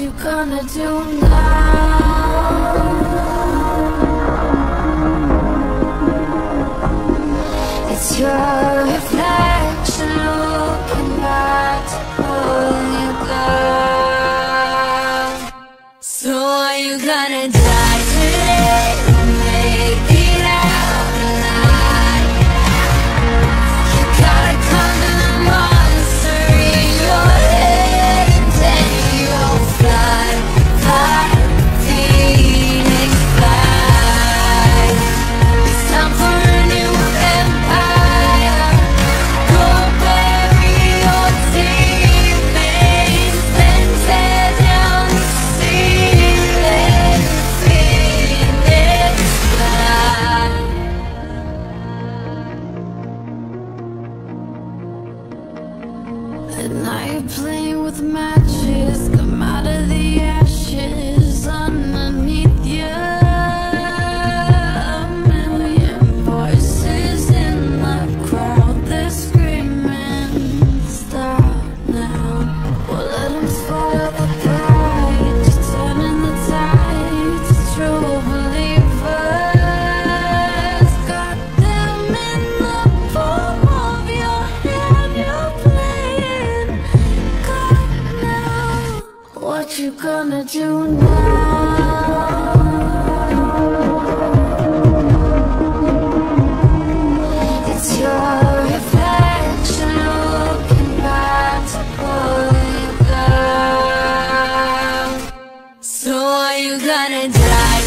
you gonna do now? At night playing with matches Come out of the ashes. gonna do now? It's your reflection looking back to down. So are you gonna die?